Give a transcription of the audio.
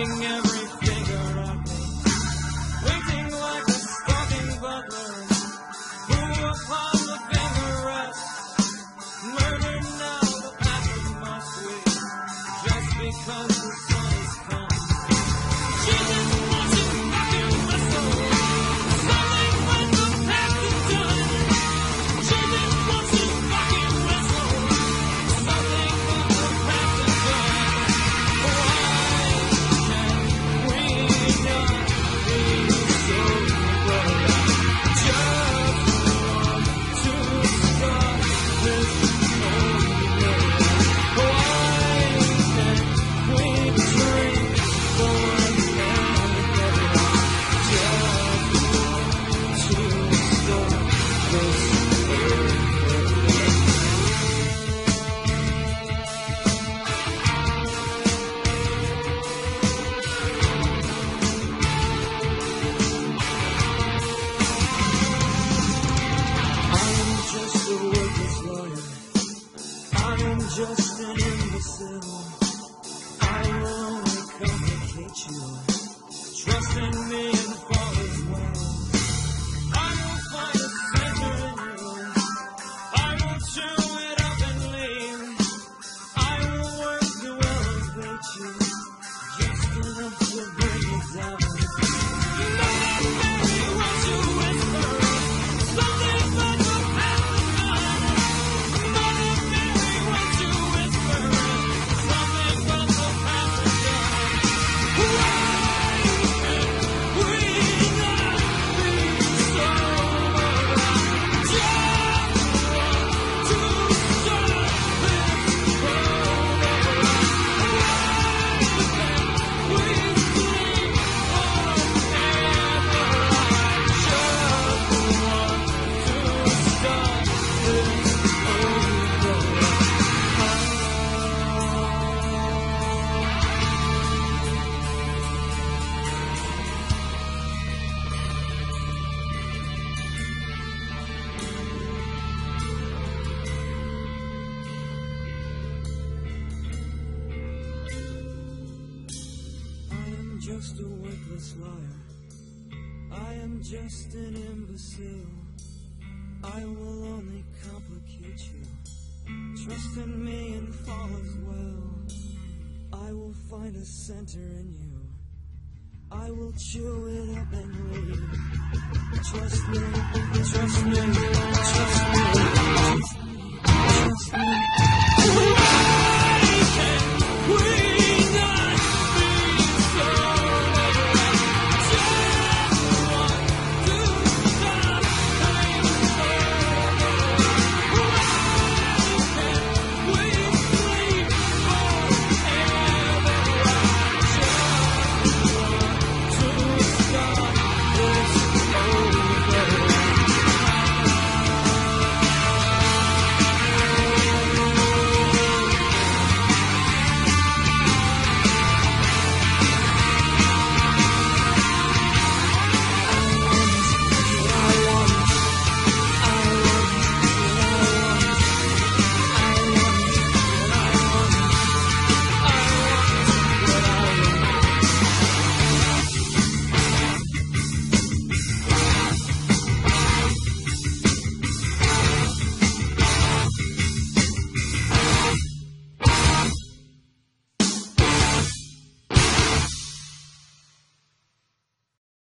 every waiting like a stalking butler, who upon the finger rests, murdered now the passage must wait, just because the sun just an imbecile. I will complicate you. Trust in me and just a worthless liar. I am just an imbecile. I will only complicate you. Trust in me and fall as well. I will find a center in you. I will chew it up and leave. Trust me, trust me, trust me, trust me, trust me.